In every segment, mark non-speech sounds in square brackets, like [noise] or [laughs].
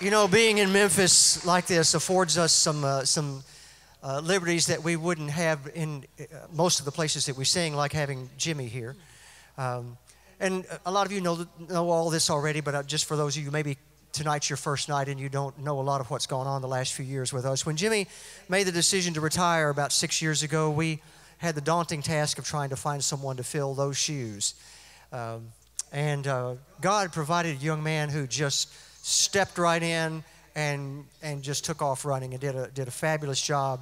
You know, being in Memphis like this affords us some, uh, some uh, liberties that we wouldn't have in uh, most of the places that we sing, like having Jimmy here. Um, and a lot of you know, know all this already, but uh, just for those of you maybe tonight's your first night and you don't know a lot of what's gone on the last few years with us. When Jimmy made the decision to retire about six years ago, we had the daunting task of trying to find someone to fill those shoes. Um, and uh, God provided a young man who just stepped right in and, and just took off running and did a, did a fabulous job.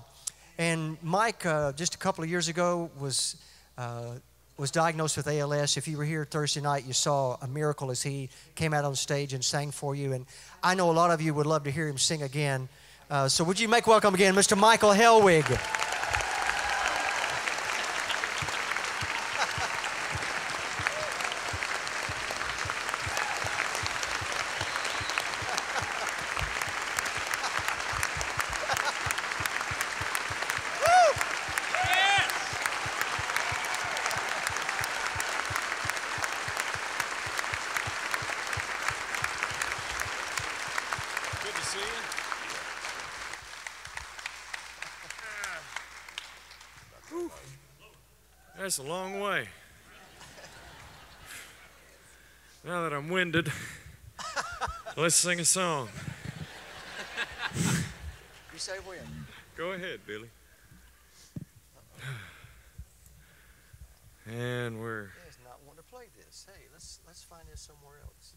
And Mike, uh, just a couple of years ago, was, uh, was diagnosed with ALS. If you were here Thursday night, you saw a miracle as he came out on stage and sang for you. And I know a lot of you would love to hear him sing again. Uh, so would you make welcome again, Mr. Michael Helwig? Good to see you. Whew. That's a long way. Now that I'm winded, let's sing a song. You say when? Go ahead, Billy. And we're not wanting to play this. Hey, let's let's find this somewhere else.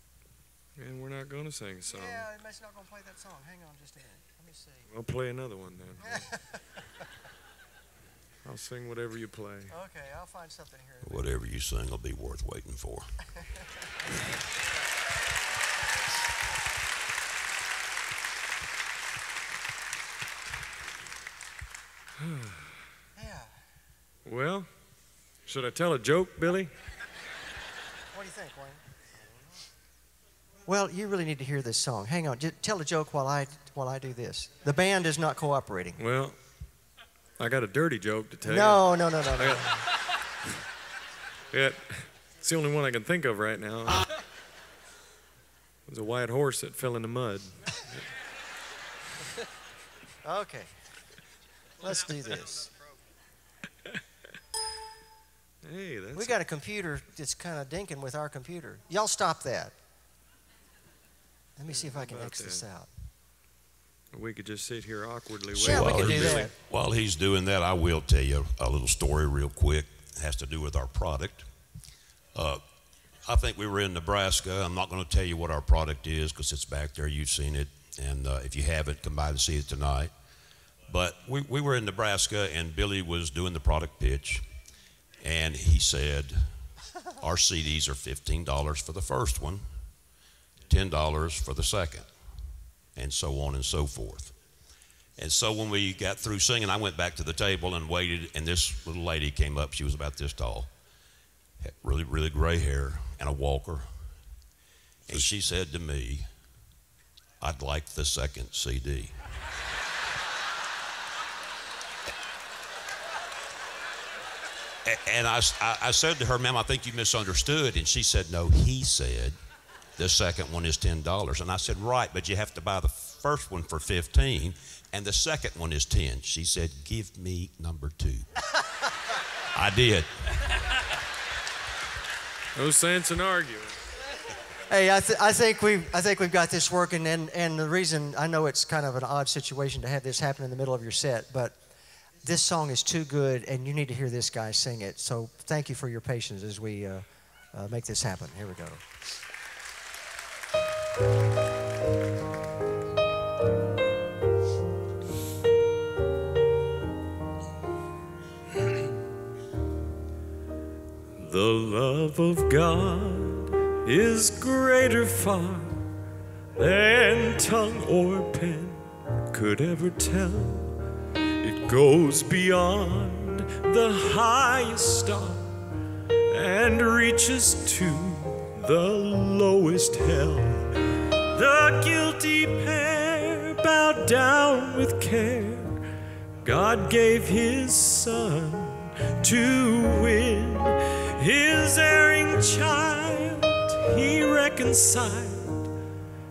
and we're not gonna sing a song. Yeah, he's not going to play that song. Hang on just a minute. Let me see. I'll play another one then. [laughs] I'll sing whatever you play. Okay, I'll find something here. in a minute. Whatever you sing will be worth waiting for. [sighs] Yeah. Well, should I tell a joke, Billy? What do you think, Wayne? Well, you really need to hear this song. Hang on. Just tell a joke while I while I do this. The band is not cooperating. Well, I got a dirty joke to tell No, no, no, no, you. No. got, it's the only one I can think of right now. It was a white horse that fell in the mud. Okay. Let's do this. Hey, that's We got a computer that's kind of dinking with our computer. Y'all stop that. Let me see if I can X this out. We could just sit here awkwardly Yeah, waiting. we while, could he- do that. while he's doing that, I will tell you a little story real quick. It has to do with our product. Uh, I think we were in Nebraska. I'm not going to tell you what our product is because it's back there. You've seen it. And uh, if you haven't, come by and see it tonight. But we, we were in Nebraska, and Billy was doing the product pitch. And he said, Our CDs are $15 for the first one, $10 for the second, and so on and so forth. And so when we got through singing, I went back to the table and waited, and this little lady came up. She was about this tall, had really, really gray hair, and a walker. And she said to me, I'd like the second CD. And I said to her, ma'am, I think you misunderstood. And she said, no, he said the second one is $10. And I said, right, but you have to buy the first one for 15 and the second one is 10. She said, give me number two. I did. No sense in arguing. Hey, I, th- I think we've I think we've got this working, and and the reason I know it's kind of an odd situation to have this happen in the middle of your set, but this song is too good, and you need to hear this guy sing it. So thank you for your patience as we uh, uh, make this happen. Here we go. The love of God is greater far than tongue or pen could ever tell. It goes beyond the highest star and reaches to the lowest hell. The guilty pair bowed down with care. God gave his son to win his erring child. He reconciled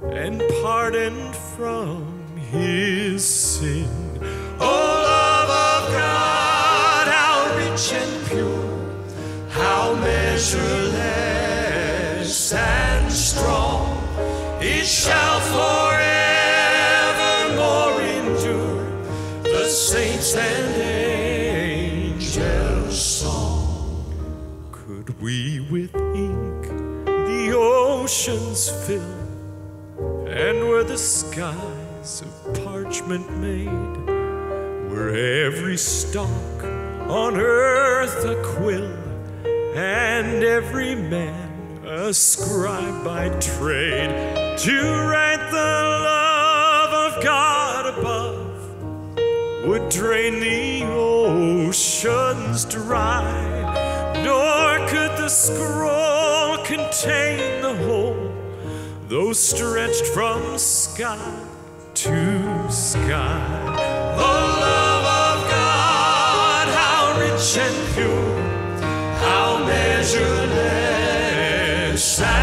and pardoned from his sin. Oh, love of God, how rich and pure, how measureless shall forevermore endure. The saints and angels' song. Could we with ink the oceans fill, and were the skies of parchment made, were every stalk on earth a quill, and every man a scribe by trade, to write the love of God above would drain the oceans dry, nor could the scroll contain the whole, though stretched from sky to sky. Oh, love of God, how rich and pure, how measureless and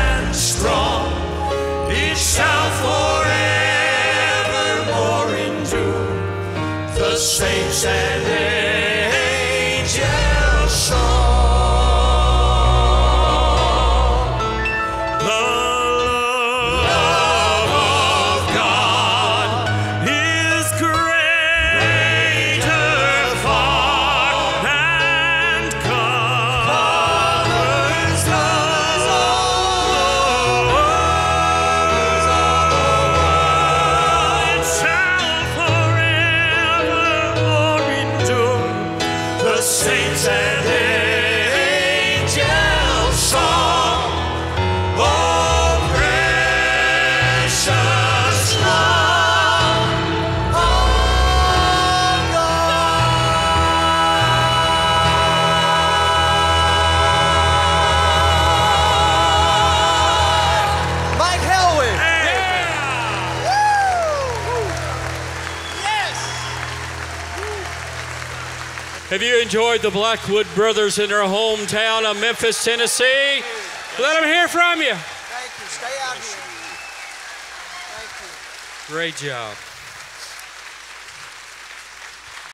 Have you enjoyed the Blackwood Brothers in their hometown of Memphis, Tennessee? Let them hear from you. Thank you. Stay out here. Thank you. Great job.